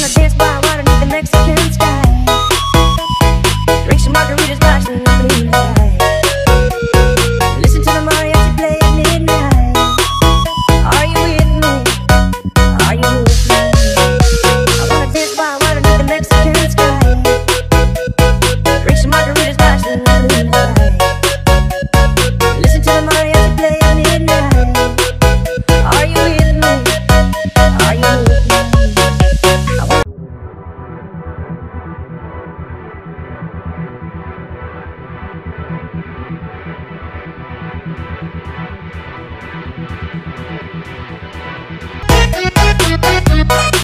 wanna dance by Thank you.